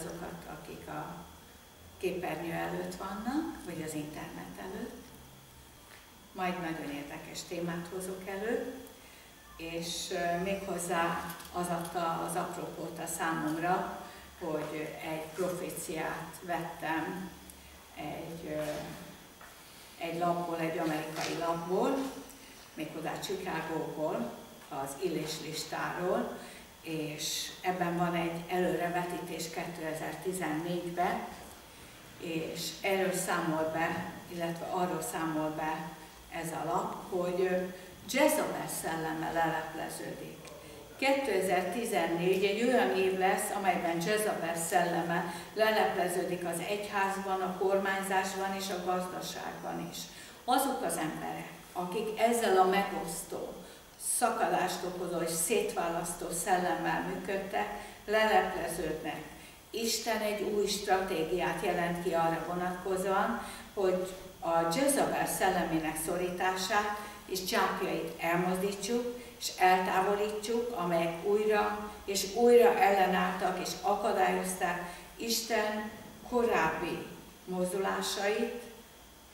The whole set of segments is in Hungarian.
mindazokat, akik a képernyő előtt vannak, vagy az internet előtt. Majd nagyon érdekes témát hozok elő, és méghozzá az adta az apropót a számomra, hogy egy proféciát vettem egy, egy lapból, egy amerikai lapból, méghozzá Chicagóból, az illés listáról, és ebben van egy előrevetítés 2014-ben, és erről számol be, illetve arról számol be ez a lap, hogy Jezabel szelleme lelepleződik. 2014 egy olyan év lesz, amelyben Jezabel szelleme lelepleződik az egyházban, a kormányzásban és a gazdaságban is. Azok az emberek, akik ezzel a megosztó, szakadást okozó és szétválasztó szellemmel működtek, lelepleződnek. Isten egy új stratégiát jelent ki arra vonatkozóan, hogy a Jezabel szellemének szorítását és csápjait elmozdítsuk, és eltávolítsuk, amelyek újra és újra ellenálltak és akadályozták Isten korábbi mozdulásait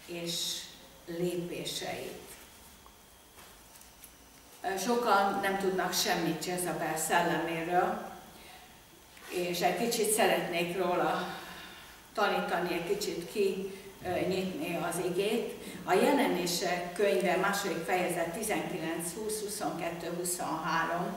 és lépéseit. Sokan nem tudnak semmit Jezabel szelleméről, és egy kicsit szeretnék róla tanítani, egy kicsit kinyitni az igét. A jelenések könyve második fejezet 19, 20, 22, 23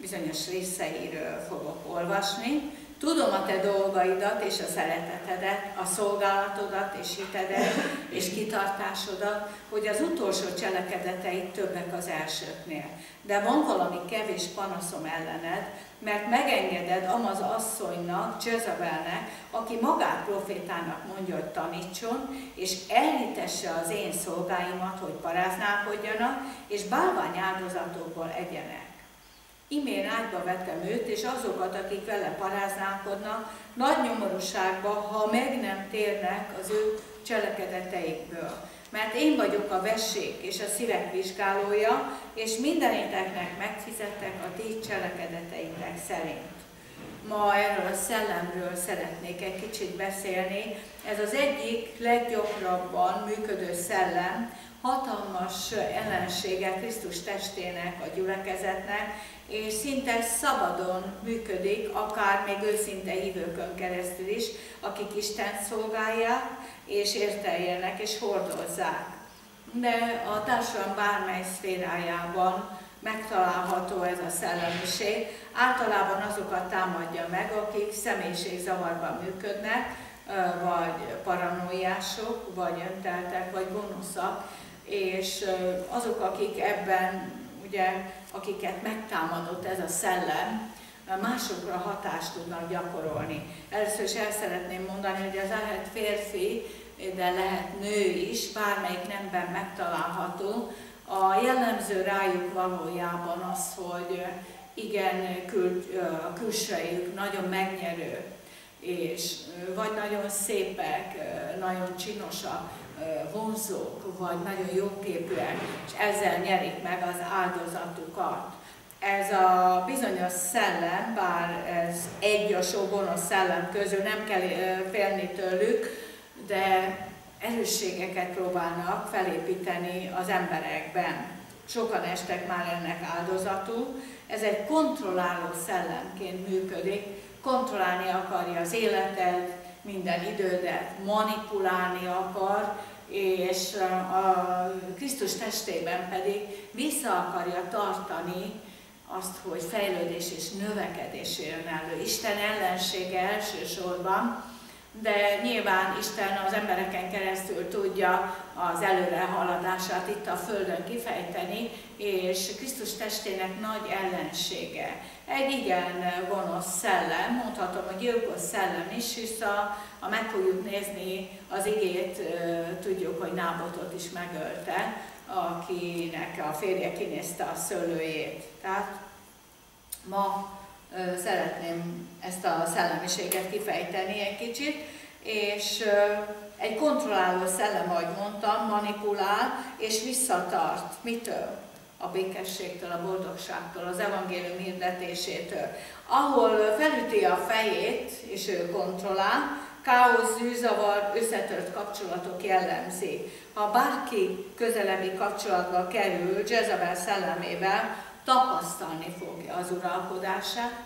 bizonyos részeiről fogok olvasni. Tudom a te dolgaidat és a szeretetedet, a szolgálatodat és hitedet és kitartásodat, hogy az utolsó cselekedeteid többek az elsőknél. De van valami kevés panaszom ellened, mert megengeded amaz asszonynak, Jezabelnek, aki magát profétának mondja, hogy tanítson, és elhitesse az én szolgáimat, hogy paráználkodjanak, és bálvány áldozatokból egyenek. Imén ágyba vettem őt, és azokat, akik vele paráználkodnak, nagy nyomorúságba, ha meg nem térnek az ő cselekedeteikből. Mert én vagyok a vessék és a szívek vizsgálója, és mindenéteknek megfizettek a ti cselekedeteitek szerint. Ma erről a szellemről szeretnék egy kicsit beszélni. Ez az egyik leggyakrabban működő szellem, hatalmas ellensége Krisztus testének, a gyülekezetnek, és szinte szabadon működik, akár még őszinte hívőkön keresztül is, akik Isten szolgálják, és érteljenek, és hordozzák. De a társadalom bármely szférájában megtalálható ez a szellemiség. Általában azokat támadja meg, akik személyiségzavarban működnek, vagy paranoiások, vagy önteltek, vagy gonoszak, és azok, akik ebben, ugye, akiket megtámadott ez a szellem, másokra hatást tudnak gyakorolni. Először is el szeretném mondani, hogy az lehet férfi, de lehet nő is, bármelyik nemben megtalálható. A jellemző rájuk valójában az, hogy igen, kül, külsejük nagyon megnyerő, és vagy nagyon szépek, nagyon csinosak, vonzók, vagy nagyon jóképűek, és ezzel nyerik meg az áldozatukat. Ez a bizonyos szellem, bár ez egy a sok gonosz szellem közül, nem kell félni tőlük, de erősségeket próbálnak felépíteni az emberekben. Sokan estek már ennek áldozatul. Ez egy kontrolláló szellemként működik, kontrollálni akarja az életed, minden idődet, manipulálni akar, és a Krisztus testében pedig vissza akarja tartani azt, hogy fejlődés és növekedés jön elő. Isten ellensége elsősorban, de nyilván Isten az embereken keresztül tudja az előrehaladását itt a Földön kifejteni, és Krisztus testének nagy ellensége. Egy igen gonosz szellem, mondhatom, hogy gyilkos szellem is, hisz a, ha meg fogjuk nézni az igét, tudjuk, hogy Nábotot is megölte, akinek a férje kinézte a szőlőjét. Tehát ma szeretném ezt a szellemiséget kifejteni egy kicsit, és egy kontrolláló szellem, ahogy mondtam, manipulál és visszatart. Mitől? a békességtől, a boldogságtól, az evangélium hirdetésétől, ahol felüti a fejét, és ő kontrollál, káosz, zűzavar, összetört kapcsolatok jellemzi. Ha bárki közelebbi kapcsolatba kerül Jezebel szellemével, tapasztalni fogja az uralkodását,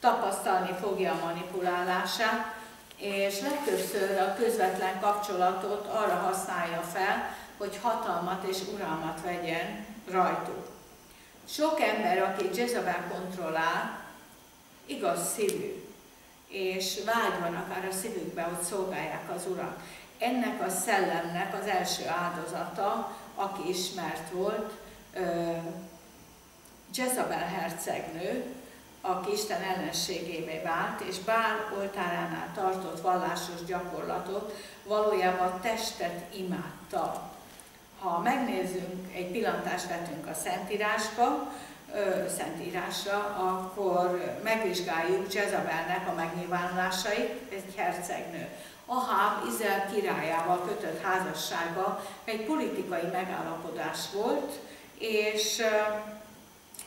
tapasztalni fogja a manipulálását, és legtöbbször a közvetlen kapcsolatot arra használja fel, hogy hatalmat és uralmat vegyen rajtuk. Sok ember, aki Jezebel kontrollál, igaz szívű, és vágy van akár a szívükbe, hogy szolgálják az Urat. Ennek a szellemnek az első áldozata, aki ismert volt, Jezabel hercegnő, aki Isten ellenségévé vált, és Bál oltáránál tartott vallásos gyakorlatot, valójában testet imádta. Ha megnézzünk, egy pillantást vetünk a Szentírásba, Szentírásra, akkor megvizsgáljuk Jezabelnek a megnyilvánulásait, egy hercegnő. Ahab Izrael királyával kötött házassága egy politikai megállapodás volt, és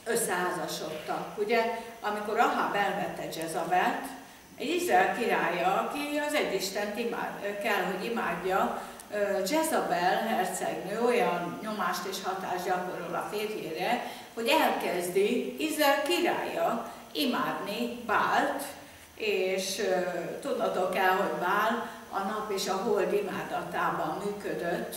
összeházasodtak. Ugye, amikor Ahab elvette Jezabelt, egy Izrael királya, aki az Egyistent imád, kell, hogy imádja, Jezabel hercegnő olyan nyomást és hatást gyakorol a férjére, hogy elkezdi Izrael királya imádni Bált, és tudnotok kell, hogy Bál a nap és a hold imádatában működött,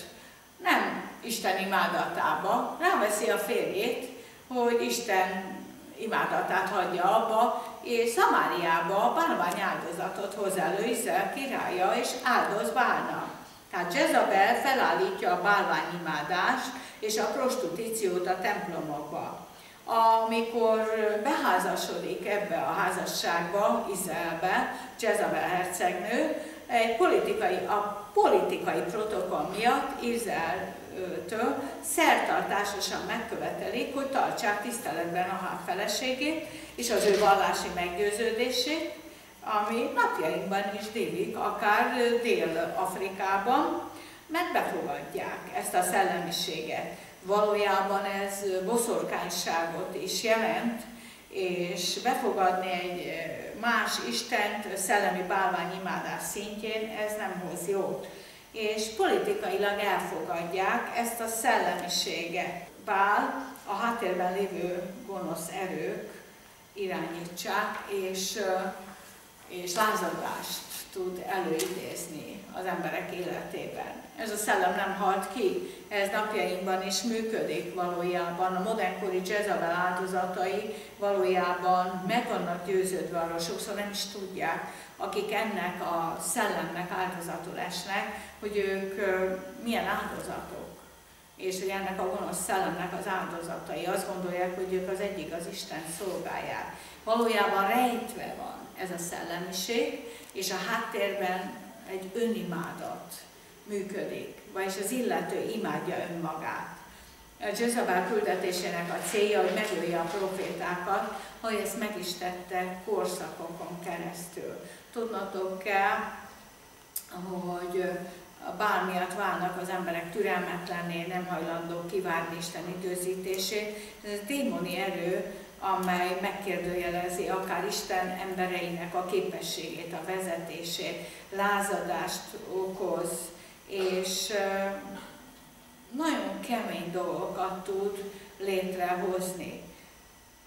nem Isten imádatában, ráveszi a férjét, hogy Isten imádatát hagyja abba, és Szamáriába bálvány áldozatot hoz elő Izrael királya, és áldoz Bálnak. Tehát Jezabel felállítja a bálványimádást és a prostitúciót a templomokba. Amikor beházasodik ebbe a házasságba, Izraelbe, Jezabel hercegnő, egy politikai, a politikai protokoll miatt Izraeltől szertartásosan megkövetelik, hogy tartsák tiszteletben a hák feleségét és az ő vallási meggyőződését, ami napjainkban is délik, akár Dél-Afrikában, mert befogadják ezt a szellemiséget. Valójában ez boszorkányságot is jelent, és befogadni egy más Istent szellemi bálványimádás szintjén, ez nem hoz jót. És politikailag elfogadják ezt a szellemiséget. Bál a háttérben lévő gonosz erők irányítsák, és és lázadást tud előidézni az emberek életében. Ez a szellem nem halt ki, ez napjainkban is működik valójában. A modernkori Jezabel áldozatai valójában meg vannak győződve arról, sokszor nem is tudják, akik ennek a szellemnek áldozatul esnek, hogy ők milyen áldozatok és hogy ennek a gonosz szellemnek az áldozatai azt gondolják, hogy ők az egyik az Isten szolgálják. Valójában rejtve van ez a szellemiség, és a háttérben egy önimádat működik, vagyis az illető imádja önmagát. A Jezabel küldetésének a célja, hogy megölje a profétákat, hogy ezt meg is tette korszakokon keresztül. Tudnatok kell, hogy miatt válnak az emberek türelmetlenné, nem hajlandók kivárni Isten időzítését. Ez a démoni erő amely megkérdőjelezi akár Isten embereinek a képességét, a vezetését, lázadást okoz, és nagyon kemény dolgokat tud létrehozni.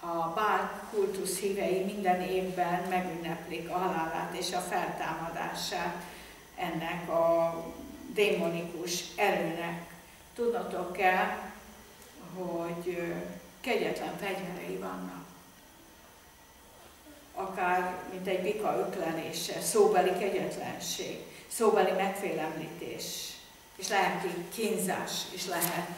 A Bál kultusz hívei minden évben megünneplik a halálát és a feltámadását ennek a démonikus erőnek. Tudnotok kell, hogy kegyetlen fegyverei vannak. Akár, mint egy bika öklenése, szóbeli kegyetlenség, szóbeli megfélemlítés, és lelki kínzás is lehet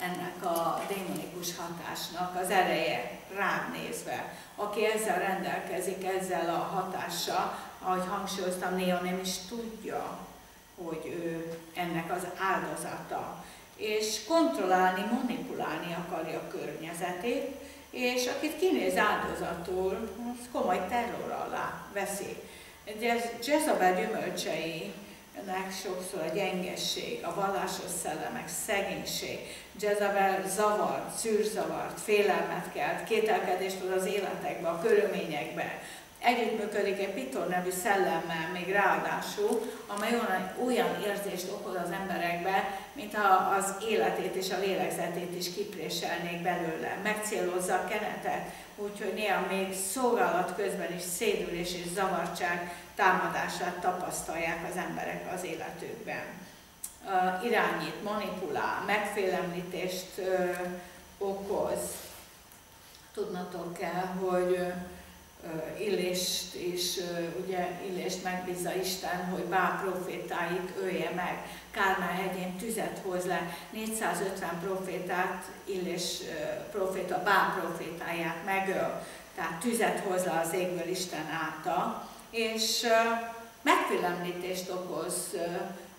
ennek a démonikus hatásnak az ereje rám nézve. Aki ezzel rendelkezik, ezzel a hatással, ahogy hangsúlyoztam, néha nem is tudja, hogy ő ennek az áldozata és kontrollálni, manipulálni akarja a környezetét, és akit kinéz áldozatul, az komoly terror alá veszi. Ez Jezabel gyümölcsei nek sokszor a gyengesség, a vallásos szellemek, szegénység, Jezabel zavart, szűrzavart, félelmet kelt, kételkedést tud az életekbe, a körülményekbe. Együttműködik egy Pitor nevű szellemmel még ráadásul, amely olyan, olyan érzést okoz az emberekbe, mint ha az életét és a lélegzetét is kipréselnék belőle. Megcélozza a kenetet, úgyhogy néha még szolgálat közben is szédülés és zavartság támadását tapasztalják az emberek az életükben. Irányít, manipulál, megfélemlítést uh, okoz. Tudnatok kell, hogy uh, Illést is, ugye Illést megbízza Isten, hogy Bál profétáit ölje meg. Kármán hegyén tüzet hoz le, 450 profétát, Illés proféta, Bál profétáját megöl. Tehát tüzet hoz le az égből Isten által és megfélemlítést okoz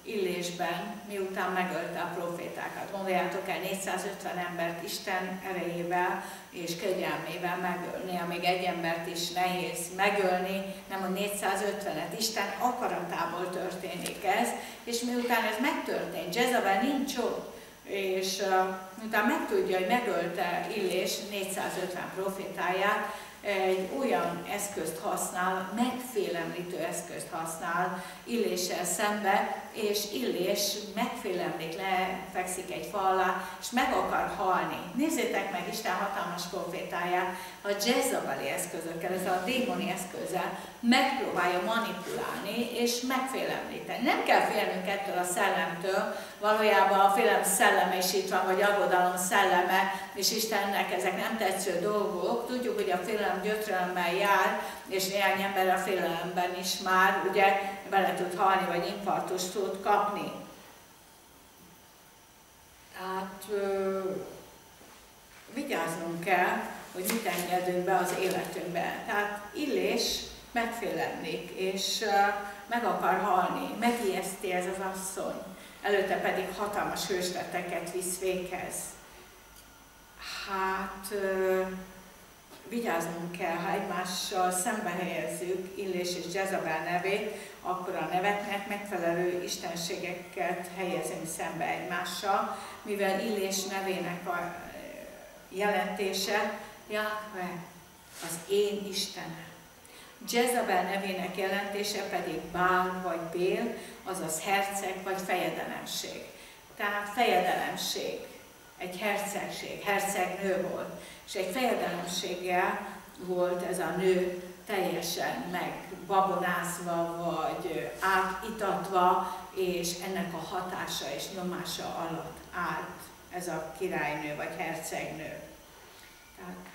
Illésben, miután megölte a profétákat. Gondoljátok el 450 embert Isten erejével és kegyelmével megölni, amíg egy embert is nehéz megölni, nem a 450-et, Isten akaratából történik ez, és miután ez megtörtént, Jezabel nincs ott, és uh, miután megtudja, hogy megölte Illés 450 profétáját, egy olyan eszközt használ, megfélemlítő eszközt használ Illéssel szembe, és Illés megfélemlik, lefekszik egy fa alá, és meg akar halni. Nézzétek meg Isten hatalmas profétáját, a Jezabeli eszközökkel, ez a démoni eszközzel megpróbálja manipulálni és megfélemlíteni. Nem kell félnünk ettől a szellemtől, valójában a félelem szelleme is itt van, vagy aggodalom szelleme, és Istennek ezek nem tetsző dolgok. Tudjuk, hogy a félelem gyötrelemmel jár, és néhány ember a félelemben is már ugye bele tud halni, vagy infarktust tud kapni. Tehát ö, vigyáznunk kell, hogy mit engedünk be az életünkbe. Tehát Illés megfélemlik, és uh, meg akar halni, megijeszti ez az asszony. Előtte pedig hatalmas hősleteket visz véghez. Hát vigyáznunk kell, ha egymással szembe helyezzük Illés és Jezabel nevét, akkor a neveknek megfelelő istenségeket helyezünk szembe egymással, mivel Illés nevének a jelentése Jahve, az én Istenem. Jezabel nevének jelentése pedig Bál vagy Bél, azaz herceg vagy fejedelemség. Tehát fejedelemség, egy hercegség, hercegnő volt, és egy fejedelemséggel volt ez a nő teljesen megbabonázva, vagy átitatva, és ennek a hatása és nyomása alatt állt ez a királynő vagy hercegnő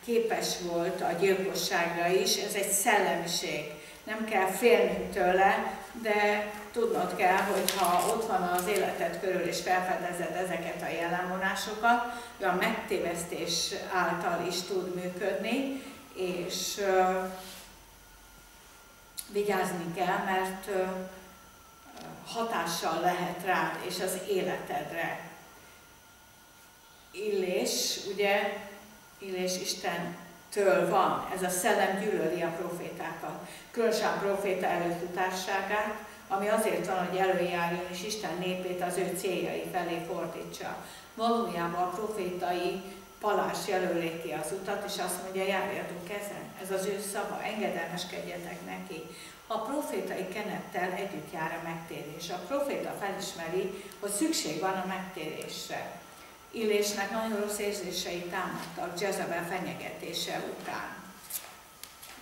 képes volt a gyilkosságra is, ez egy szellemiség. Nem kell félnünk tőle, de tudnod kell, hogy ha ott van az életed körül és felfedezed ezeket a jellemvonásokat, a megtévesztés által is tud működni, és vigyázni kell, mert uh, hatással lehet rád és az életedre. Illés, ugye Illés Istentől van, ez a szellem gyűlöli a profétákat, különösen proféta előfutásságát, ami azért van, hogy előjárjon és Isten népét az ő céljai felé fordítsa. Valójában a profétai palás jelölik ki az utat, és azt mondja, járjatok ezen. Ez az ő szava, engedelmeskedjetek neki. A profétai kenettel együtt jár a megtérés. A proféta felismeri, hogy szükség van a megtérésre. Illésnek nagyon rossz érzései támadtak Jezebel fenyegetése után.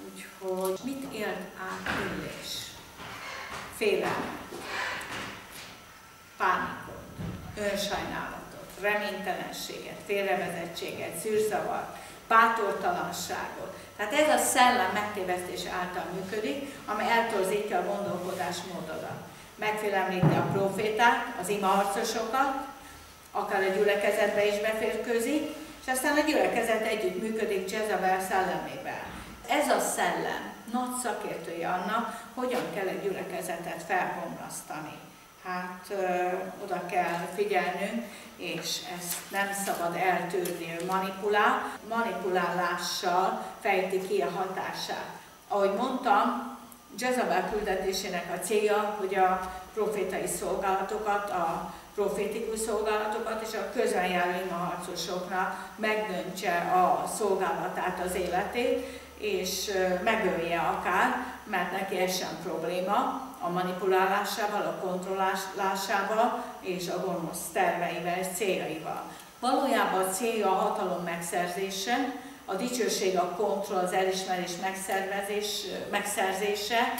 Úgyhogy mit élt át Illés? Félelmet, pánikot, önsajnálatot, reménytelenséget, félrevezettséget, szűrzavart, bátortalanságot. Tehát ez a szellem megtévesztés által működik, ami eltorzítja a gondolkodásmódodat. Megfélemlíti a profétát, az imaharcosokat, akár a gyülekezetbe is beférkőzik, és aztán a gyülekezet együtt működik Jezabel szellemével. Ez a szellem nagy szakértője annak, hogyan kell egy gyülekezetet felbomlasztani. Hát ö, oda kell figyelnünk, és ezt nem szabad eltűrni, ő manipulál, manipulálással fejti ki a hatását. Ahogy mondtam, Jezabel küldetésének a célja, hogy a profétai szolgálatokat, a profétikus szolgálatokat és a közeljáró imaharcosoknak megdöntse a szolgálatát, az életét, és megölje akár, mert neki ez sem probléma, a manipulálásával, a kontrollálásával és a gonosz terveivel és céljaival. Valójában a célja a hatalom megszerzése, a dicsőség, a kontroll, az elismerés megszervezés, megszerzése,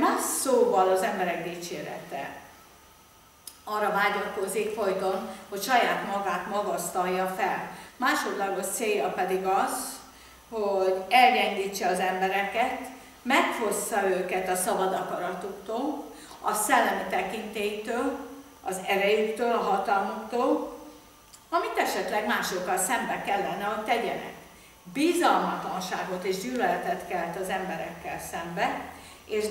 más szóval az emberek dicsérete. Arra vágyakozik folyton, hogy saját magát magasztalja fel. Másodlagos célja pedig az, hogy elgyengítse az embereket, megfossza őket a szabad akaratuktól, a szellemi tekintélytől, az erejüktől, a hatalmuktól, amit esetleg másokkal szembe kellene, hogy tegyenek. Bizalmatlanságot és gyűlöletet kelt az emberekkel szembe, és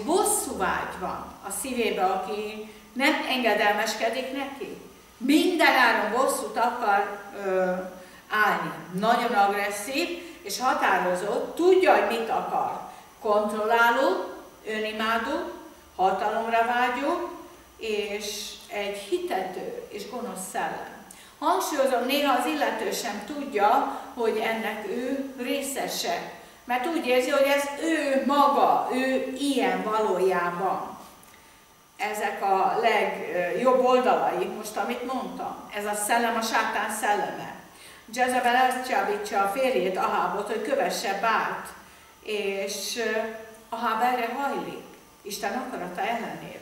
vágy van a szívébe, aki nem engedelmeskedik neki. Minden áron bosszút akar ö, állni. Nagyon agresszív és határozott, tudja, hogy mit akar. Kontrolláló, önimádó, hatalomra vágyó, és egy hitető és gonosz szellem. Hangsúlyozom, néha az illető sem tudja, hogy ennek ő részese. Mert úgy érzi, hogy ez ő maga, ő ilyen valójában. Ezek a legjobb oldalai, most amit mondtam. Ez a szellem, a sátán szelleme. Jezebel ezt csábítsa a férjét, Ahábot, hogy kövesse Bált, és Aháb erre hajlik, Isten akarata ellenére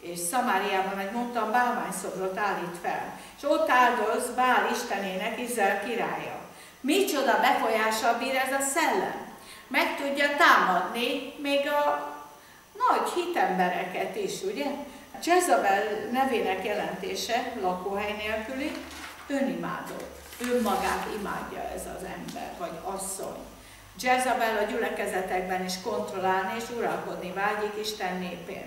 és Szamáriában, ahogy mondtam, bálványszobrot állít fel. És ott áldoz Bál istenének, Izrael királya. Micsoda befolyással bír ez a szellem? Meg tudja támadni még a nagy hitembereket is, ugye? A Jezabel nevének jelentése lakóhely nélküli önimádó. Önmagát imádja ez az ember, vagy asszony. Jezabel a gyülekezetekben is kontrollálni és uralkodni vágyik Isten népén.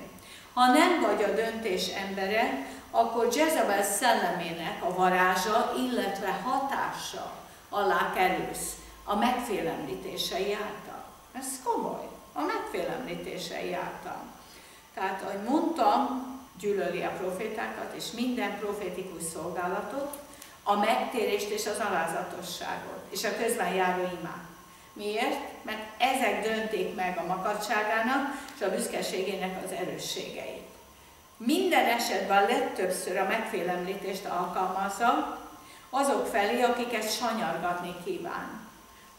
Ha nem vagy a döntés embere, akkor Jezebel szellemének a varázsa, illetve hatása alá kerülsz a megfélemlítései által. Ez komoly, a megfélemlítései által. Tehát, ahogy mondtam, gyűlöli a profétákat és minden profétikus szolgálatot, a megtérést és az alázatosságot, és a közben járó imát. Miért? Mert ezek döntik meg a makadságának és a büszkeségének az erősségeit. Minden esetben legtöbbször a megfélemlítést alkalmazza azok felé, akiket sanyargatni kíván.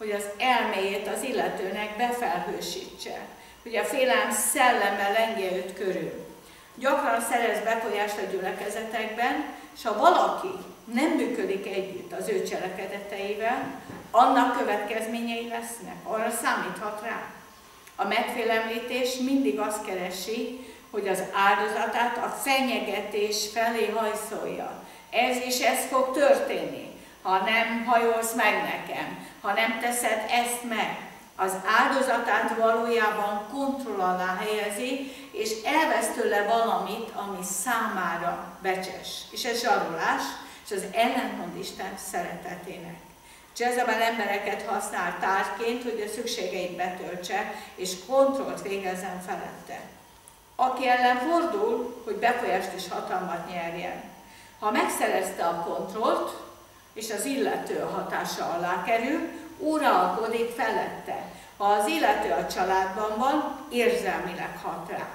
Hogy az elméjét az illetőnek befelhősítse. Hogy a félelem szellemmel lengje őt körül. Gyakran szerez befolyást a gyülekezetekben, és ha valaki nem működik együtt az ő cselekedeteivel, annak következményei lesznek, arra számíthat rá. A megfélemlítés mindig azt keresi, hogy az áldozatát a fenyegetés felé hajszolja. Ez is ez fog történni, ha nem hajolsz meg nekem, ha nem teszed ezt meg. Az áldozatát valójában kontroll alá helyezi, és elvesz tőle valamit, ami számára becses. És ez zsarolás, és az ellentmond Isten szeretetének. Jezebel embereket használ tárgyként, hogy a szükségeit betöltse, és kontrollt végezzen felette. Aki ellen fordul, hogy befolyást és hatalmat nyerjen. Ha megszerezte a kontrollt, és az illető a hatása alá kerül, uralkodik felette. Ha az illető a családban van, érzelmileg hat rá.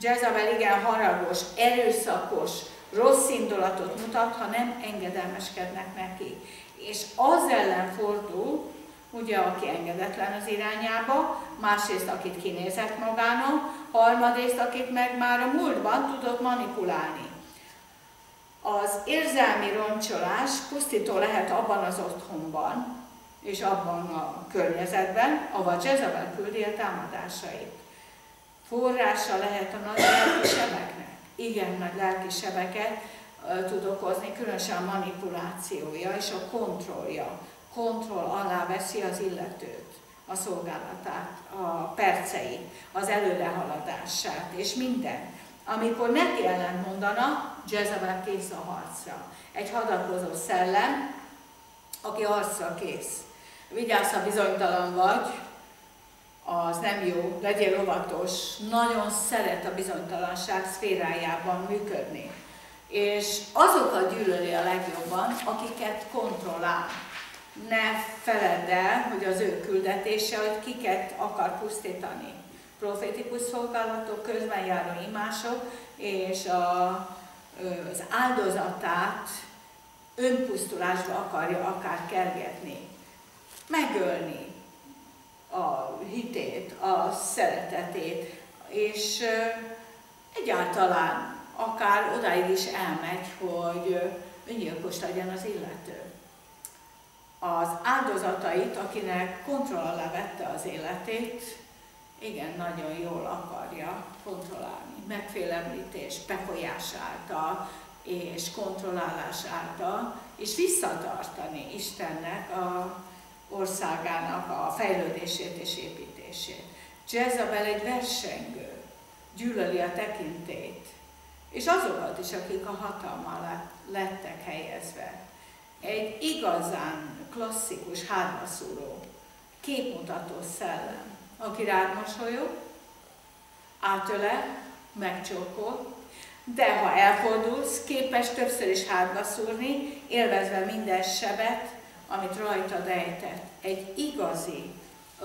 Jezabel igen haragos, erőszakos, rossz indulatot mutat, ha nem engedelmeskednek neki és az ellen fordul, ugye, aki engedetlen az irányába, másrészt, akit kinézett magának, harmadrészt, akit meg már a múltban tudott manipulálni. Az érzelmi roncsolás pusztító lehet abban az otthonban, és abban a környezetben, ahol Jezebel küldi a támadásait. Forrása lehet a nagy lelki sebeknek. Igen, nagy lelki sebeket, tud okozni, különösen a manipulációja és a kontrollja. Kontroll alá veszi az illetőt, a szolgálatát, a perceit, az előrehaladását és minden. Amikor neki ellen mondana, Jezebel kész a harcra. Egy hadakozó szellem, aki harcra kész. Vigyázz, ha bizonytalan vagy, az nem jó, legyél óvatos, nagyon szeret a bizonytalanság szférájában működni. És azokat gyűlöli a legjobban, akiket kontrollál. Ne feledd el, hogy az ő küldetése, hogy kiket akar pusztítani. Profétikus szolgálatok, közben járó imások, és a, az áldozatát önpusztulásba akarja akár kergetni. Megölni, a hitét, a szeretetét, és egyáltalán akár odáig is elmegy, hogy öngyilkos legyen az illető. Az áldozatait, akinek kontroll alá vette az életét, igen, nagyon jól akarja kontrollálni. Megfélemlítés, befolyás által és kontrollálás által, és visszatartani Istennek a országának a fejlődését és építését. Jezabel egy versengő, gyűlöli a tekintét, és azokat is, akik a hatalma lettek helyezve. Egy igazán klasszikus hármaszúró, képmutató szellem, aki rád mosolyog, átöle, megcsókol, de ha elfordulsz, képes többször is hátba szúrni, élvezve minden sebet, amit rajta ejtett. Egy igazi,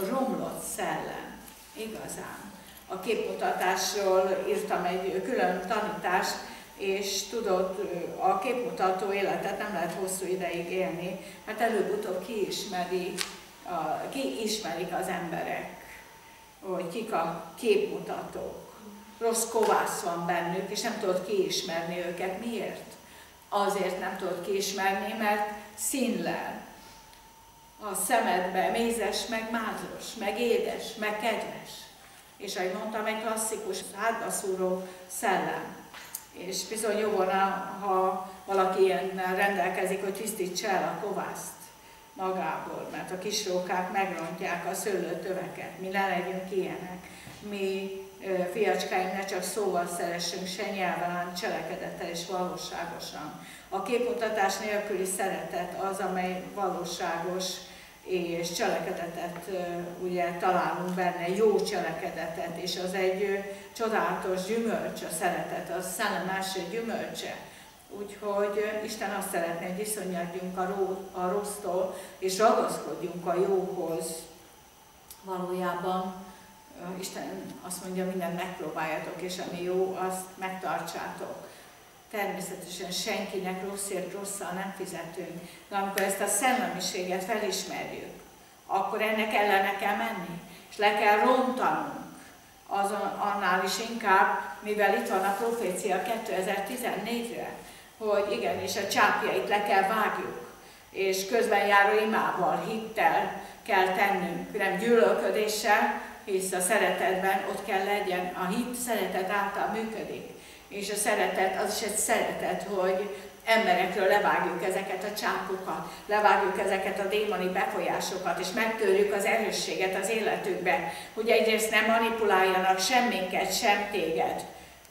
romlott szellem. Igazán. A képmutatásról írtam egy külön tanítást, és tudod, a képmutató életet nem lehet hosszú ideig élni, mert előbb-utóbb kiismeri, kiismerik az emberek, hogy kik a képmutatók. Rossz kovász van bennük, és nem tudod kiismerni őket. Miért? Azért nem tudod kiismerni, mert színlel, a szemedbe mézes, meg mázos, meg édes, meg kedves. És ahogy mondtam, egy klasszikus hátbaszúró szellem. És bizony jó volna, ha valaki ilyen rendelkezik, hogy tisztítsa el a kovászt magából, mert a kisrókák megrontják a szőlőtöveket. Mi ne legyünk ilyenek. Mi fiacskáink ne csak szóval szeressünk, se nyelven, hanem cselekedettel és valóságosan. A képmutatás nélküli szeretet az, amely valóságos, és cselekedetet ugye találunk benne, jó cselekedetet, és az egy csodálatos gyümölcs a szeretet, az szellem első gyümölcse. Úgyhogy Isten azt szeretné, hogy iszonyadjunk a, ró, a rossztól, és ragaszkodjunk a jóhoz. Valójában Isten azt mondja, mindent megpróbáljatok, és ami jó, azt megtartsátok. Természetesen senkinek rosszért rosszal nem fizetünk, de amikor ezt a szellemiséget felismerjük, akkor ennek ellene kell menni, és le kell rontanunk azon, annál is inkább, mivel itt van a profécia 2014-re, hogy igenis a csápjait le kell vágjuk, és közben járó imával, hittel kell tennünk, nem gyűlölködéssel, hisz a szeretetben ott kell legyen, a hit szeretet által működik és a szeretet, az is egy szeretet, hogy emberekről levágjuk ezeket a csápokat, levágjuk ezeket a démoni befolyásokat, és megtörjük az erősséget az életükben, hogy egyrészt nem manipuláljanak semminket, sem téged,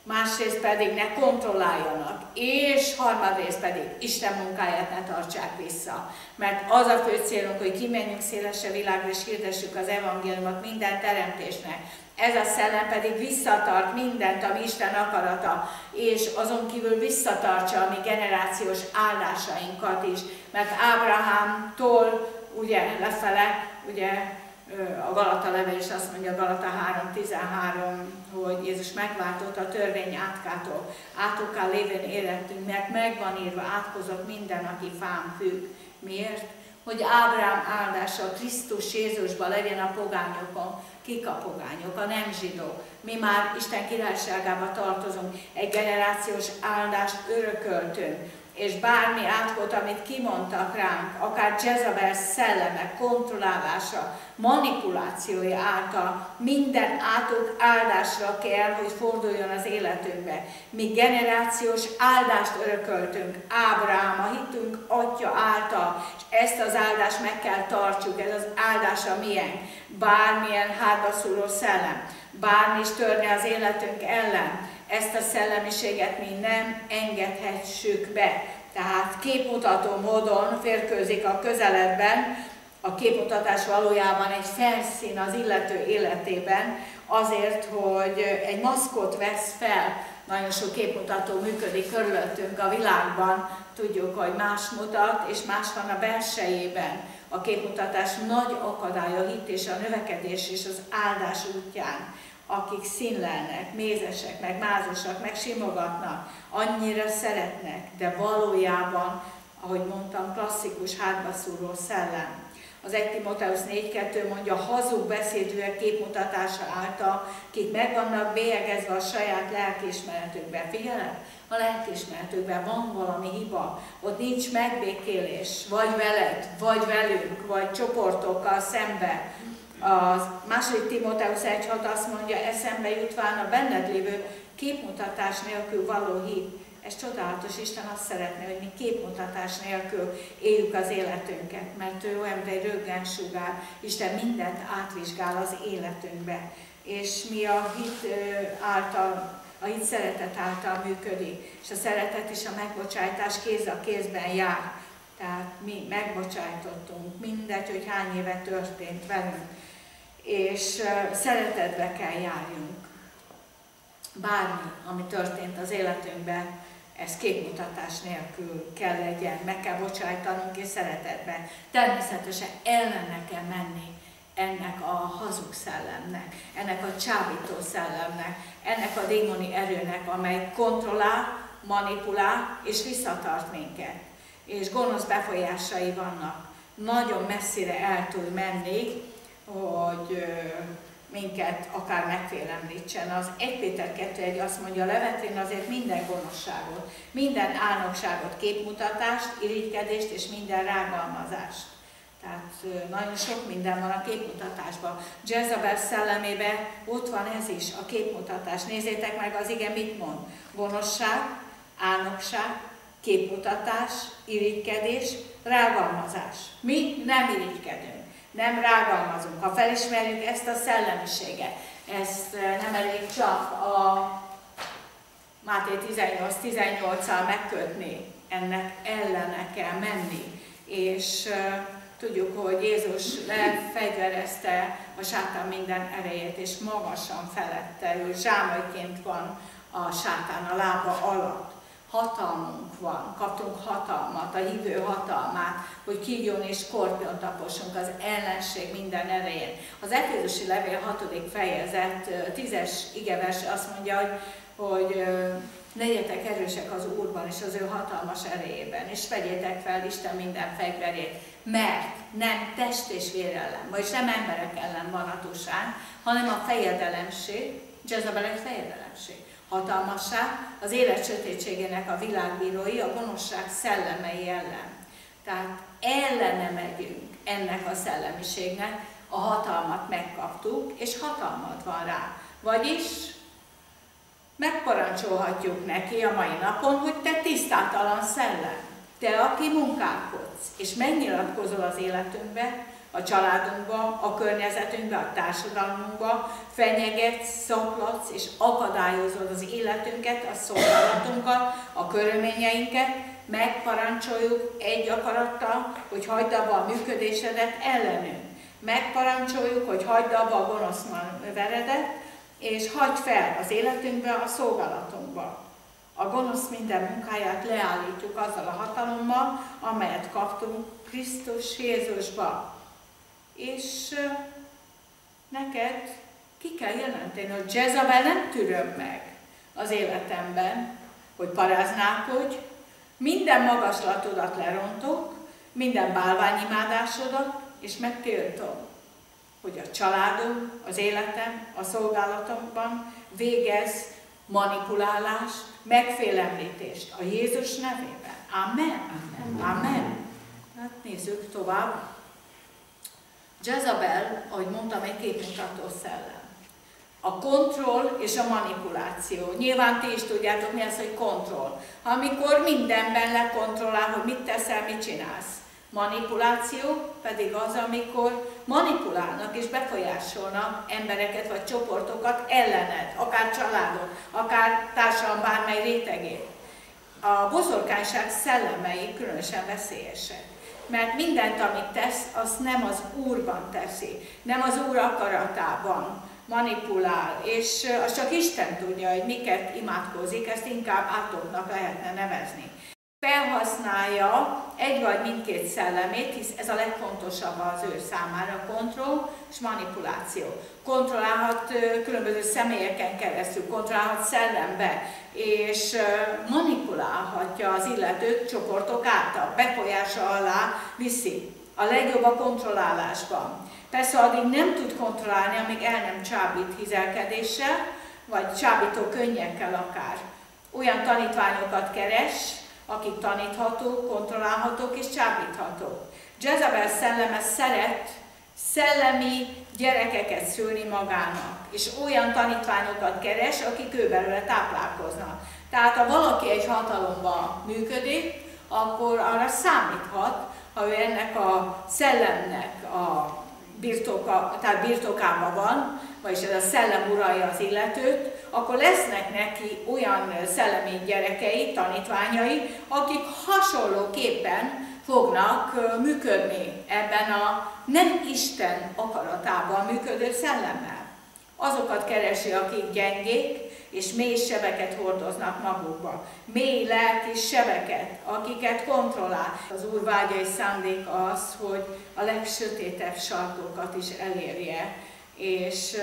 másrészt pedig ne kontrolláljanak, és harmadrészt pedig Isten munkáját ne tartsák vissza. Mert az a fő célunk, hogy kimenjünk szélesre világra, és hirdessük az evangéliumot minden teremtésnek, ez a szellem pedig visszatart mindent, ami Isten akarata, és azon kívül visszatartsa a mi generációs áldásainkat is. Mert Ábrahámtól ugye lefele, ugye a Galata leve is azt mondja, Galata 3.13, hogy Jézus megváltott a törvény átkától. Átokkal lévén életünk, mert megvan írva, átkozott minden, aki fám függ. Miért? Hogy Ábrám áldása Krisztus Jézusban legyen a pogányokon, kik a pogányok, a nem zsidók. Mi már Isten királyságába tartozunk, egy generációs áldást örököltünk, és bármi átkot, amit kimondtak ránk, akár Jezabel szelleme, kontrollálása, manipulációja által, minden átok áldásra kell, hogy forduljon az életünkbe. Mi generációs áldást örököltünk, Ábrám, a hitünk atya által, és ezt az áldást meg kell tartsuk, ez az áldása milyen? Bármilyen hátbaszúró szellem, bármi is törni az életünk ellen, ezt a szellemiséget mi nem engedhessük be. Tehát képmutató módon férkőzik a közeledben, A képmutatás valójában egy felszín az illető életében, azért, hogy egy maszkot vesz fel, nagyon sok képmutató működik körülöttünk a világban, tudjuk, hogy más mutat, és más van a belsejében. A képmutatás nagy akadály a hit és a növekedés és az áldás útján. Akik színlelnek, mézesek, meg mázosak, meg simogatnak, annyira szeretnek, de valójában, ahogy mondtam, klasszikus hátbaszúró szellem az 1 Timoteus 4.2 mondja, hazug beszédűek képmutatása által, kik meg vannak bélyegezve a saját lelkiismeretükben. Figyelem, a lelkiismeretükben van valami hiba, ott nincs megbékélés, vagy veled, vagy velünk, vagy csoportokkal szemben. A második Timóteusz 1.6 azt mondja, eszembe jutván a benned lévő képmutatás nélkül való hit ez csodálatos, Isten azt szeretné, hogy mi képmutatás nélkül éljük az életünket, mert ő olyan, egy röggen sugár, Isten mindent átvizsgál az életünkbe. És mi a hit által, a hit szeretet által működik, és a szeretet és a megbocsájtás kéz a kézben jár. Tehát mi megbocsájtottunk, mindegy, hogy hány éve történt velünk, és szeretetbe kell járjunk. Bármi, ami történt az életünkben, ez képmutatás nélkül kell legyen, meg kell bocsájtanunk és szeretetben. Természetesen ellene kell menni ennek a hazug szellemnek, ennek a csábító szellemnek, ennek a démoni erőnek, amely kontrollál, manipulál és visszatart minket. És gonosz befolyásai vannak. Nagyon messzire el tud menni, hogy minket akár megfélemlítsen. Az 1 Péter 2.1 azt mondja, levetvén azért minden gonoszságot, minden álnokságot, képmutatást, irigykedést és minden rágalmazást. Tehát nagyon sok minden van a képmutatásban. Jezabel szellemében ott van ez is, a képmutatás. Nézzétek meg az igen mit mond. Gonoszság, álnokság, képmutatás, irigykedés, rágalmazás. Mi nem irigykedünk nem rágalmazunk. Ha felismerjük ezt a szellemiséget, ezt eh, nem elég csak a Máté 18-18-al megkötni, ennek ellene kell menni. És uh, tudjuk, hogy Jézus lefegyverezte a sátán minden erejét, és magasan felette, ő zsámolyként van a sátán a lába alatt hatalmunk van, kaptunk hatalmat, a hívő hatalmát, hogy kígyón és skorpion taposunk az ellenség minden erején. Az Efézusi Levél 6. fejezet 10-es igevers azt mondja, hogy, hogy legyetek erősek az Úrban és az ő hatalmas erejében, és vegyétek fel Isten minden fegyverét, mert nem test és vér ellen, vagyis nem emberek ellen van a tusán, hanem a fejedelemség, Jezebel egy fejedelemség hatalmasság, az élet sötétségének a világbírói, a gonoszság szellemei ellen. Tehát ellene megyünk ennek a szellemiségnek, a hatalmat megkaptuk, és hatalmat van rá. Vagyis megparancsolhatjuk neki a mai napon, hogy te tisztátalan szellem, te, aki munkálkodsz, és megnyilatkozol az életünkbe, a családunkba, a környezetünkbe, a társadalmunkba, fenyegetsz, szoplatsz és akadályozod az életünket, a szolgálatunkat, a körülményeinket, megparancsoljuk egy akarattal, hogy hagyd abba a működésedet ellenünk. Megparancsoljuk, hogy hagyd abba a gonosz veredet, és hagyd fel az életünkbe, a szolgálatunkba. A gonosz minden munkáját leállítjuk azzal a hatalommal, amelyet kaptunk Krisztus Jézusba és neked ki kell jelenteni, hogy Jezabel nem türöm meg az életemben, hogy paráználkodj, minden magaslatodat lerontok, minden bálványimádásodat, és megtiltom, hogy a családom, az életem, a szolgálatomban végez manipulálást, megfélemlítést a Jézus nevében. Amen. Amen. Amen. Hát nézzük tovább. Jezabel, ahogy mondtam, egy képmutató szellem. A kontroll és a manipuláció. Nyilván ti is tudjátok, mi az, hogy kontroll. Amikor mindenben lekontrollál, hogy mit teszel, mit csinálsz. Manipuláció pedig az, amikor manipulálnak és befolyásolnak embereket vagy csoportokat ellened, akár családot, akár társadalom bármely rétegét. A bozorkányság szellemei különösen veszélyesek. Mert mindent, amit tesz, azt nem az Úrban teszi, nem az Úr akaratában manipulál, és az csak Isten tudja, hogy miket imádkozik, ezt inkább átoknak lehetne nevezni felhasználja egy vagy mindkét szellemét, hisz ez a legfontosabb az ő számára, kontroll és manipuláció. Kontrollálhat különböző személyeken keresztül, kontrollálhat szellembe, és manipulálhatja az illetőt csoportok által, befolyása alá viszi. A legjobb a kontrollálásban. Persze addig nem tud kontrollálni, amíg el nem csábít hizelkedéssel, vagy csábító könnyekkel akár. Olyan tanítványokat keres, akik taníthatók, kontrollálhatók és csábíthatók. Jezebel szelleme szeret szellemi gyerekeket szülni magának, és olyan tanítványokat keres, akik ő belőle táplálkoznak. Tehát ha valaki egy hatalomban működik, akkor arra számíthat, ha ő ennek a szellemnek a birtoka, tehát birtokában van, vagyis ez a szellem uralja az illetőt, akkor lesznek neki olyan szellemi gyerekei, tanítványai, akik hasonlóképpen fognak működni ebben a nem Isten akaratában működő szellemmel. Azokat keresi, akik gyengék, és mély sebeket hordoznak magukba. Mély lelki sebeket, akiket kontrollál. Az Úr vágya és szándék az, hogy a legsötétebb sarkokat is elérje, és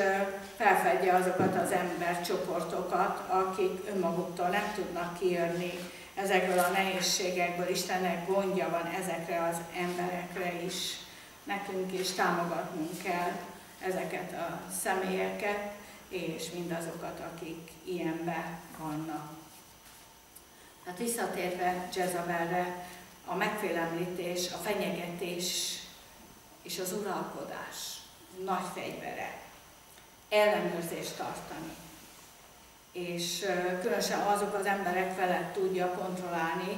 felfedje azokat az embercsoportokat, akik önmaguktól nem tudnak kijönni ezekből a nehézségekből. Istennek gondja van ezekre az emberekre is. Nekünk is támogatnunk kell ezeket a személyeket, és mindazokat, akik ilyenbe vannak. Hát visszatérve Jezabelre, a megfélemlítés, a fenyegetés és az uralkodás nagy fegyvere. Ellenőrzést tartani. És különösen azok az emberek felett tudja kontrollálni,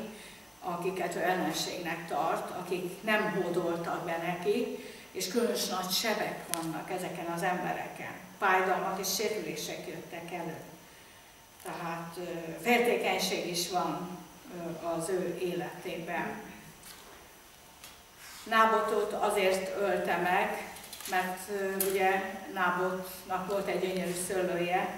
akiket ő ellenségnek tart, akik nem hódoltak be neki, és különös nagy sebek vannak ezeken az embereken. Fájdalmak és sérülések jöttek elő. Tehát féltékenység is van az ő életében. Nábotot azért ölte meg, mert ugye Nábotnak volt egy gyönyörű szőlője,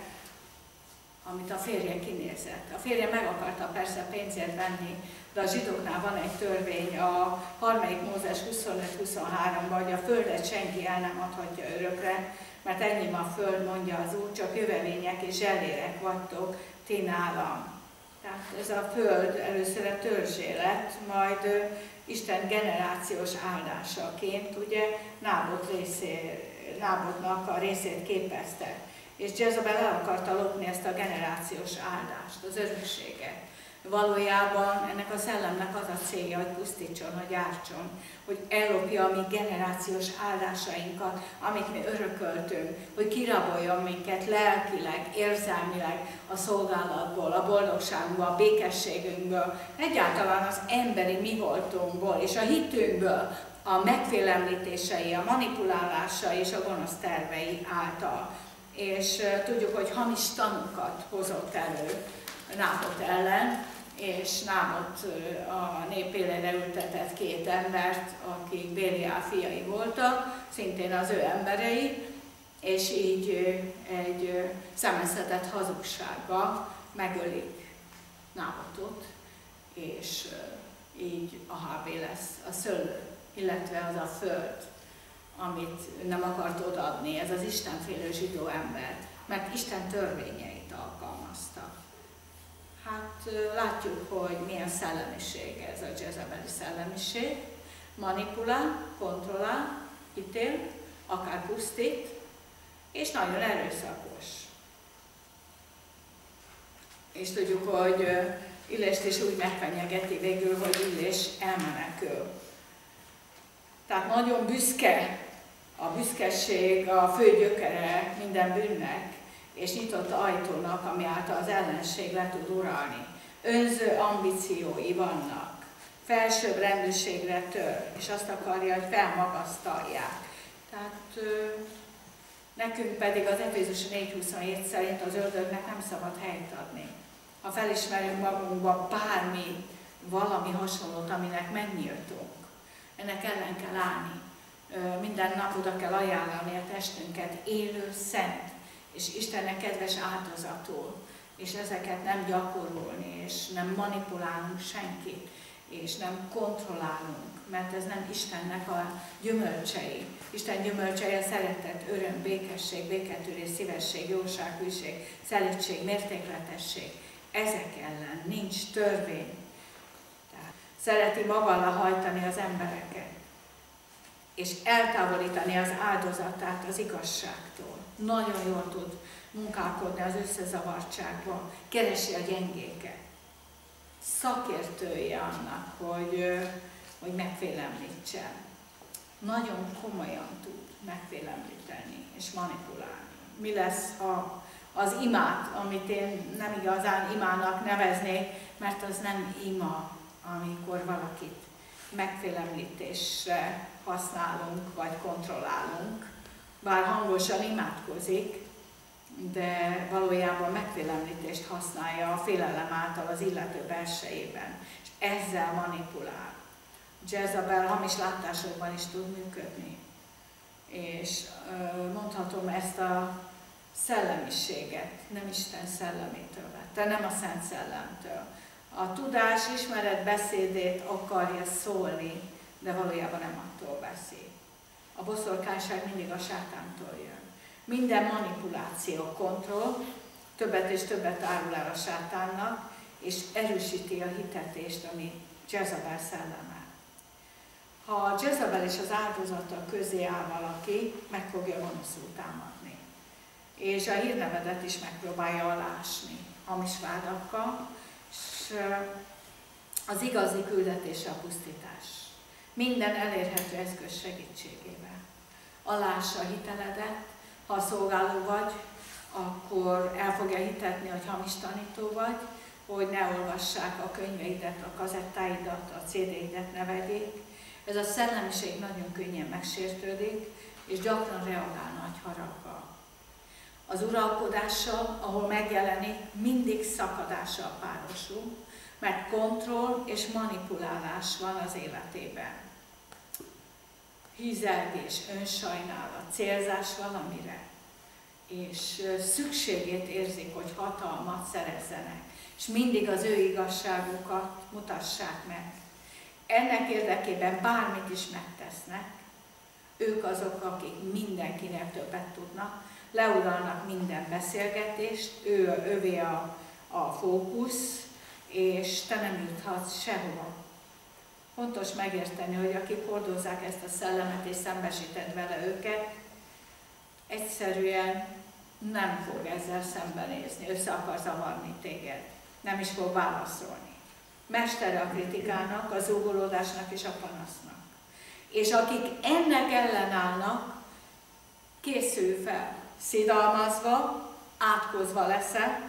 amit a férje kinézett. A férje meg akarta persze pénzért venni, de a zsidóknál van egy törvény, a harmadik Mózes 25-23-ban, hogy a földet senki el nem adhatja örökre, mert ennyi a föld, mondja az Úr, csak jövevények és zselérek vagytok ti nálam. Tehát ez a föld először a törzsé lett, majd Isten generációs áldásaként, ugye Nábot részé, Nábotnak a részét képezte. És Jezabel el akarta lopni ezt a generációs áldást, az örökséget. Valójában ennek a szellemnek az a célja, hogy pusztítson, hogy ártson, hogy ellopja a mi generációs áldásainkat, amit mi örököltünk, hogy kiraboljon minket lelkileg, érzelmileg a szolgálatból, a boldogságból, a békességünkből, egyáltalán az emberi mi voltunkból és a hitünkből, a megfélemlítései, a manipulálása és a gonosz tervei által. És tudjuk, hogy hamis tanukat hozott elő Nápot ellen, és Námot a nép ültetett két embert, akik Béliá fiai voltak, szintén az ő emberei, és így egy szemeszetett hazugságba megölik Nábotot, és így a HB lesz a szőlő, illetve az a föld, amit nem akart odaadni, ez az Istenfélő zsidó ember, mert Isten alkalmazta. Hát látjuk, hogy milyen szellemiség ez a Jezebeli szellemiség. Manipulál, kontrollál, ítél, akár pusztít, és nagyon erőszakos. És tudjuk, hogy Illést is úgy megfenyegeti végül, hogy Illés elmenekül. Tehát nagyon büszke, a büszkeség a fő gyökere minden bűnnek, és nyitott ajtónak, ami által az ellenség le tud uralni. Önző ambíciói vannak, felsőbb rendőrségre tör, és azt akarja, hogy felmagasztalják. Tehát nekünk pedig az Efézus 4.27 szerint az ördögnek nem szabad helyt adni. Ha felismerünk magunkba bármi, valami hasonlót, aminek megnyíltunk, Ennek ellen kell állni. Minden nap oda kell ajánlani a testünket élő, szent és Istennek kedves áldozatul, és ezeket nem gyakorolni, és nem manipulálunk senkit, és nem kontrollálunk, mert ez nem Istennek a gyümölcsei. Isten gyümölcsei a szeretet, öröm, békesség, béketűrés, szívesség, jóság, hűség, szelítség, mértékletesség. Ezek ellen nincs törvény. Tehát szereti maga hajtani az embereket, és eltávolítani az áldozatát az igazságtól. Nagyon jól tud munkálkodni az összezavartságban, keresi a gyengéket. Szakértője annak, hogy, hogy megfélemlítsen. Nagyon komolyan tud megfélemlíteni és manipulálni. Mi lesz, ha az imát, amit én nem igazán imának neveznék, mert az nem ima, amikor valakit megfélemlítésre használunk vagy kontrollálunk, bár hangosan imádkozik, de valójában megfélemlítést használja a félelem által az illető belsejében, és ezzel manipulál. Jezabel hamis látásokban is tud működni. És mondhatom ezt a szellemiséget, nem Isten szellemétől vette, nem a Szent Szellemtől. A tudás, ismeret beszédét akarja szólni, de valójában nem attól beszél. A boszorkányság mindig a sátántól jön. Minden manipuláció, kontroll többet és többet árul el a sátánnak, és erősíti a hitetést, ami Jezabel szelleme. Ha Jezabel és az áldozata közé áll valaki, meg fogja gonoszul támadni. És a hírnevedet is megpróbálja alásni hamis vádakkal, és az igazi küldetése a pusztítás. Minden elérhető eszköz segítségével. Alássa a hiteledet, ha szolgáló vagy, akkor el fogja hitetni, hogy hamis tanító vagy, hogy ne olvassák a könyveidet, a kazettáidat, a CD-idet ne. Ez a szellemiség nagyon könnyen megsértődik, és gyakran reagál nagy haraggal. Az uralkodással, ahol megjelenik, mindig szakadással párosul, mert kontroll és manipulálás van az életében. Hízelgés, önsajnálat, célzás valamire, és szükségét érzik, hogy hatalmat szerezzenek, és mindig az ő igazságukat mutassák meg. Ennek érdekében bármit is megtesznek, ők azok, akik mindenkinek többet tudnak, leuralnak minden beszélgetést, ő, övé a, a fókusz, és te nem juthatsz sehova. Fontos megérteni, hogy akik hordozzák ezt a szellemet és szembesíted vele őket, egyszerűen nem fog ezzel szembenézni, össze akar zavarni téged, nem is fog válaszolni. Mestere a kritikának, az zúgolódásnak és a panasznak. És akik ennek ellenállnak, készül fel, szidalmazva, átkozva leszel,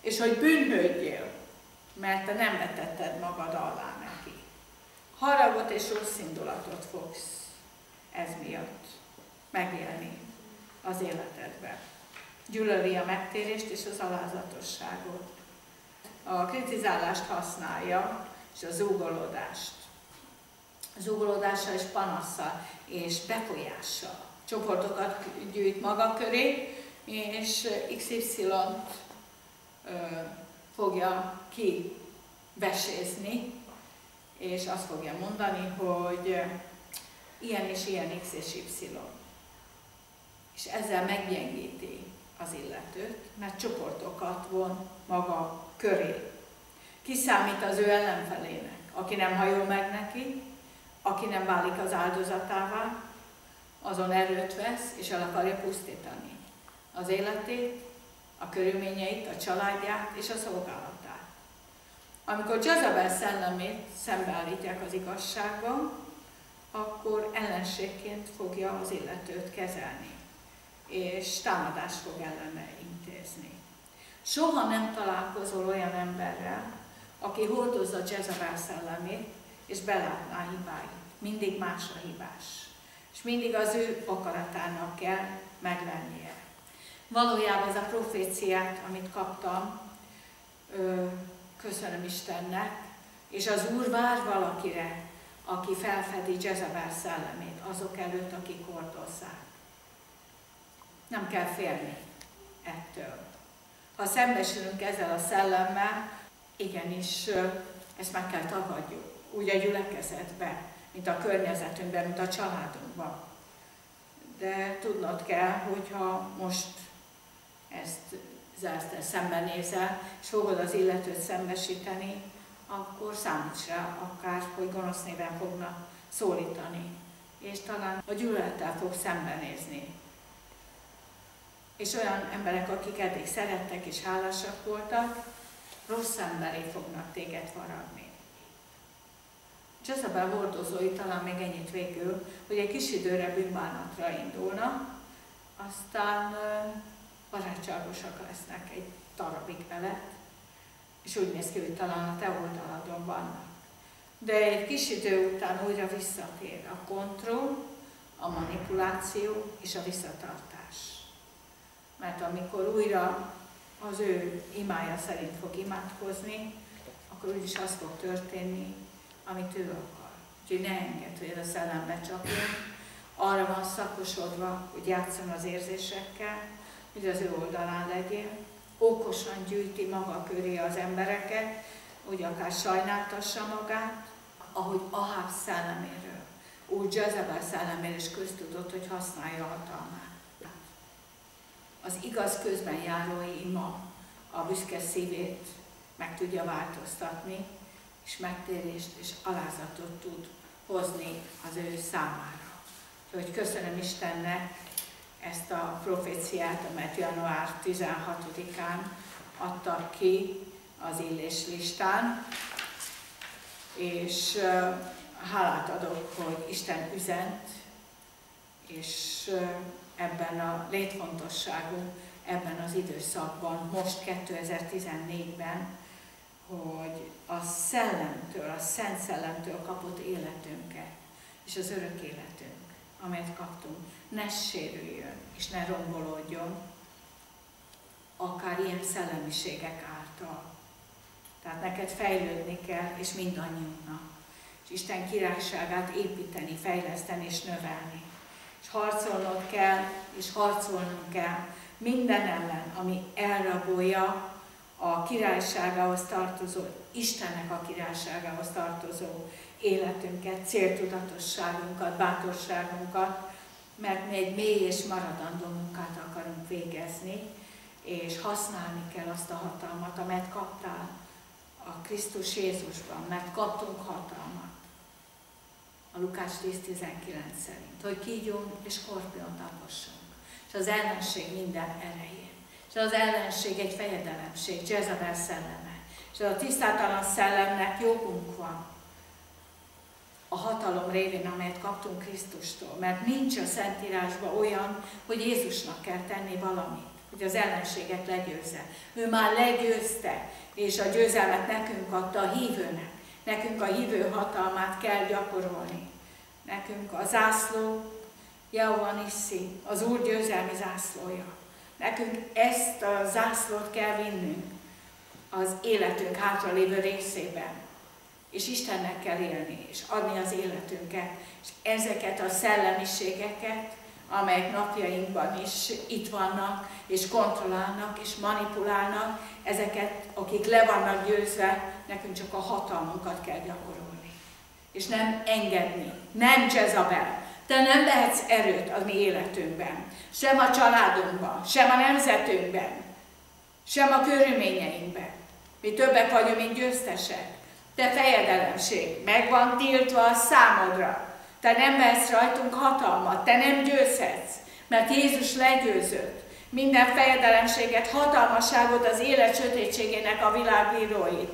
és hogy bűnhődjél, mert te nem vetetted magad alá. Haragot és rossz indulatot fogsz ez miatt megélni az életedben. Gyűlöli a megtérést és az alázatosságot. A kritizálást használja, és a zúgolódást. Zúgolódással és panasszal és befolyással. Csoportokat gyűjt maga köré, és XY-t fogja kivesézni, és azt fogja mondani, hogy ilyen és ilyen X és Y. És ezzel meggyengíti az illetőt, mert csoportokat von maga köré. Kiszámít az ő ellenfelének, aki nem hajol meg neki, aki nem válik az áldozatává, azon erőt vesz, és el akarja pusztítani az életét, a körülményeit, a családját és a szolgálatát. Amikor Jezabel szellemét szembeállítják az igazságban, akkor ellenségként fogja az illetőt kezelni, és támadást fog ellene intézni. Soha nem találkozol olyan emberrel, aki hordozza Jezabel szellemét, és belátná hibáit. Mindig más a hibás. És mindig az ő akaratának kell meglennie. Valójában ez a proféciát, amit kaptam, köszönöm Istennek, és az Úr vár valakire, aki felfedi Jezebel szellemét azok előtt, akik hordozzák. Nem kell félni ettől. Ha szembesülünk ezzel a szellemmel, igenis ezt meg kell tagadjuk, úgy a gyülekezetben, mint a környezetünkben, mint a családunkban. De tudnod kell, hogyha most ezt zársz szembenézel, és fogod az illetőt szembesíteni, akkor számíts rá akár, hogy gonosz néven fognak szólítani. És talán a gyűlölettel fog szembenézni. És olyan emberek, akik eddig szerettek és hálásak voltak, rossz emberé fognak téged faragni. Jezebel hordozói talán még ennyit végül, hogy egy kis időre bűnbánatra indulnak, aztán barátságosak lesznek egy darabig vele, és úgy néz ki, hogy talán a te oldaladon vannak. De egy kis idő után újra visszatér a kontroll, a manipuláció és a visszatartás. Mert amikor újra az ő imája szerint fog imádkozni, akkor úgyis az fog történni, amit ő akar. Úgyhogy ne engedd, hogy ez a szellem becsapjon. Arra van szakosodva, hogy játszon az érzésekkel, hogy az ő oldalán legyél, okosan gyűjti maga köré az embereket, hogy akár sajnáltassa magát, ahogy Ahab szelleméről, úgy Jezebel szelleméről is köztudott, hogy használja hatalmát. Az igaz közben járói ima a büszke szívét meg tudja változtatni, és megtérést és alázatot tud hozni az ő számára. Úgyhogy köszönöm Istennek ezt a proféciát, amelyet január 16-án adtak ki az illés listán, és hálát adok, hogy Isten üzent, és ebben a létfontosságú, ebben az időszakban, most 2014-ben, hogy a szellemtől, a Szent Szellemtől kapott életünket, és az örök életünk, amelyet kaptunk, ne sérüljön, és ne rombolódjon, akár ilyen szellemiségek által. Tehát neked fejlődni kell, és mindannyiunknak. És Isten királyságát építeni, fejleszteni és növelni. És harcolnod kell, és harcolnunk kell minden ellen, ami elrabolja a királyságához tartozó, Istennek a királyságához tartozó életünket, céltudatosságunkat, bátorságunkat, mert mi egy mély és maradandó munkát akarunk végezni, és használni kell azt a hatalmat, amelyet kaptál a Krisztus Jézusban, mert kaptunk hatalmat. A Lukás 10.19 szerint, hogy kígyunk és skorpiont apossunk. És az ellenség minden erején. És az ellenség egy fejedelemség, Jezabel szelleme. És a tisztátalan szellemnek jogunk van, a hatalom révén, amelyet kaptunk Krisztustól. Mert nincs a Szentírásban olyan, hogy Jézusnak kell tenni valamit, hogy az ellenséget legyőzze. Ő már legyőzte, és a győzelmet nekünk adta a hívőnek. Nekünk a hívő hatalmát kell gyakorolni. Nekünk a zászló, Jehova Nissi, az Úr győzelmi zászlója. Nekünk ezt a zászlót kell vinnünk az életünk hátralévő részében és Istennek kell élni, és adni az életünket, és ezeket a szellemiségeket, amelyek napjainkban is itt vannak, és kontrollálnak, és manipulálnak, ezeket, akik le vannak győzve, nekünk csak a hatalmunkat kell gyakorolni. És nem engedni. Nem Jezabel. Te nem vehetsz erőt a mi életünkben. Sem a családunkban, sem a nemzetünkben, sem a körülményeinkben. Mi többek vagyunk, mint győztesek. Te fejedelemség, meg van tiltva a számodra. Te nem vesz rajtunk hatalmat, te nem győzhetsz, mert Jézus legyőzött. Minden fejedelemséget, hatalmasságot az élet sötétségének a világbírói.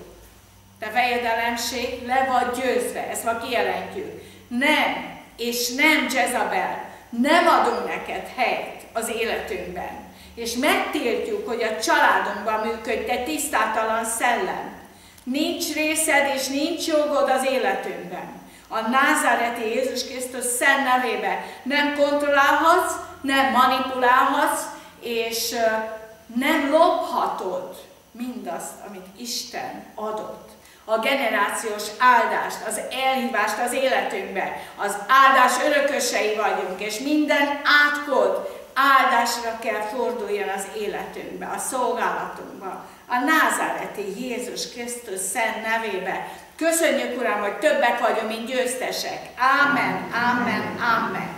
Te fejedelemség, le vagy győzve, ezt ma kijelentjük. Nem, és nem Jezabel, nem adunk neked helyet az életünkben. És megtiltjuk, hogy a családunkban működj, te tisztátalan szellem. Nincs részed és nincs jogod az életünkben. A názáreti Jézus Krisztus szent nevébe nem kontrollálhatsz, nem manipulálhatsz, és nem lophatod mindazt, amit Isten adott. a generációs áldást, az elhívást az életünkbe. Az áldás örökösei vagyunk, és minden átkod áldásra kell forduljon az életünkbe, a szolgálatunkba, a názáreti Jézus Krisztus szent nevébe. Köszönjük, Uram, hogy többek vagyunk, mint győztesek. Ámen, ámen, ámen.